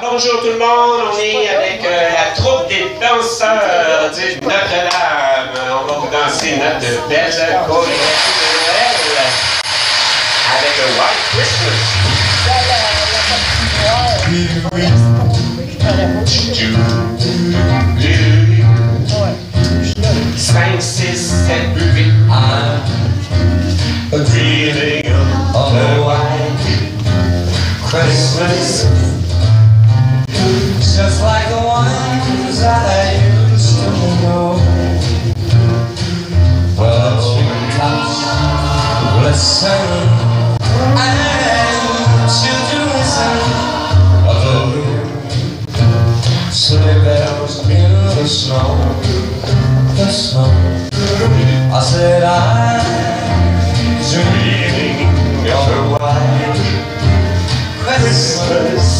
Bonjour tout le monde, on est avec euh, la troupe des danseurs du Notre-Dame. On va vous danser notre belle chorégraphie avec le White Christmas. 5, 6, 7, 8, I'm dreaming of a white Christmas I said I'm dreaming of a white Christmas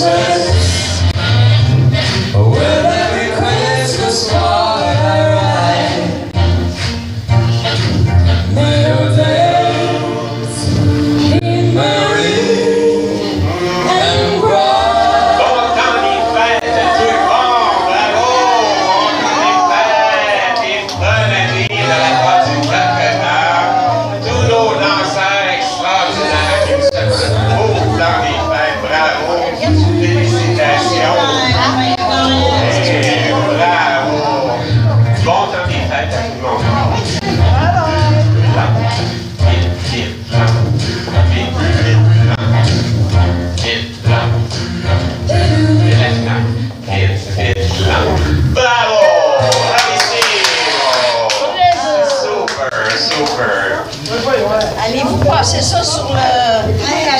Yes. Allez-vous passer ça sur euh, le...